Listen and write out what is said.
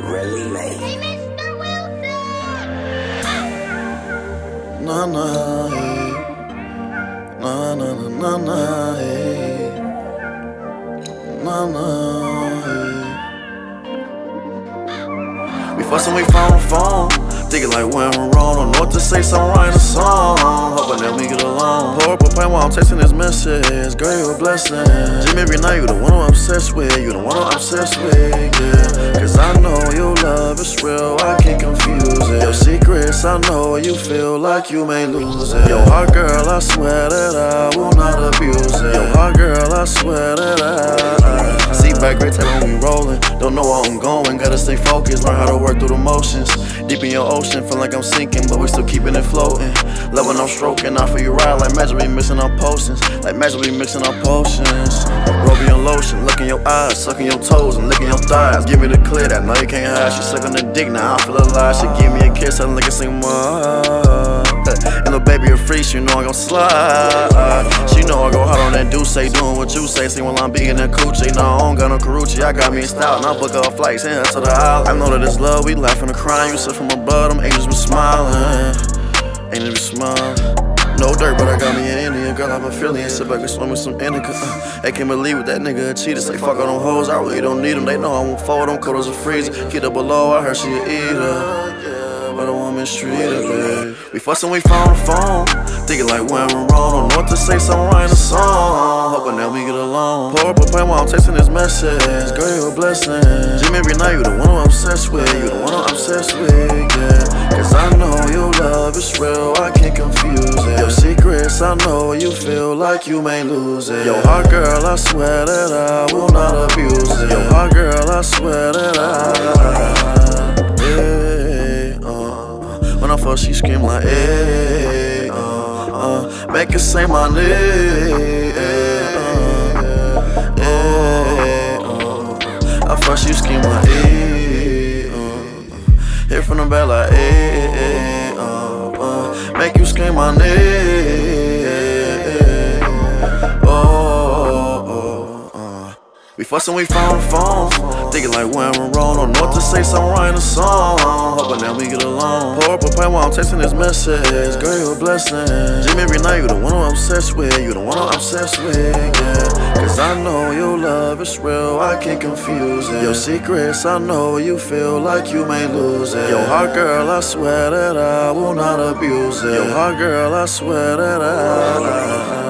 really made. Hey, Mr. Wilson! na na, hey. na na na na hey. na na. Hey. We fussing, we phone phone. Thinking like when we're wrong. Don't know what to say, so I'm writing a song. Hoping that we get along. Pour up a pint while I'm texting this message. Girl, you a blessing. Jimmy, every night, you the one I'm obsessed with. You the one I'm obsessed with, yeah. Cause I know your love is real, I can't confuse it. Your secrets, I know you feel like you may lose it. Your heart, girl, I swear that I will not abuse it. Through the motions. Deep in your ocean, feel like I'm sinking, but we still keeping it floating. Love when I'm stroking, I feel you ride like magic, we mixing our potions. Like magic, we mixing our potions. Rubbing your lotion, looking your eyes, sucking your toes, and licking your thighs. Give me the clear that, know you can't hide. She sucking the dick, now I feel alive. She give me a kiss, I'm looking sing more. And the baby a free, she know I gon' slide. She know I go hard on that do say, doing what you say. See when I'm being a coochie, no, I don't got no carucci. I got me in style, and I book her flights in to the island. I know that it's love, we laughing and crying. You sit from my above, them angels be smiling. Angels be smiling. No dirt, but I got me an Indian girl, I'm a Philly. Sit back and swim with some indica. Uh, I can't believe with that nigga a cheater. Say fuck all them hoes, I really don't need them. They know I won't fold them, cuddles a freezer. Keep her below, I heard she a eater. But a woman streeter, babe. We fussin', we phone to phone. Thinking like when we're wrong. Don't know what to say, so I'm writing a song. Hoping that we get along. Pour up a pint while I'm texting this message. Girl, you a blessing. Jimmy, every night, you the one I'm obsessed with. You the one I'm obsessed with, yeah. Cause I know your love is real, I can't confuse it. Your secrets, I know you feel like you may lose it. Your heart, girl, I swear that I will uh, I fuck, she scream like, hey, uh, uh, make her say my name. Uh, yeah, uh, I fuck, she scream like, hey, uh, hit from the back like, hey, uh, uh, make you scream my name. Oh, oh, uh. We fussin', we phone phone. Thinking like when we're wrong. Don't know what to say, so I'm writing a song. Hoping that we get along. Pour up a pint while I'm texting this message. Girl, you a blessing. Jimmy, every night, you the one I'm obsessed with. You the one I'm obsessed with, yeah. Cause I know your love is real, I can't confuse it. Your secrets, I know you feel like you may lose it. Your heart, girl, I swear that I will not abuse it. Your heart, girl, I swear that I.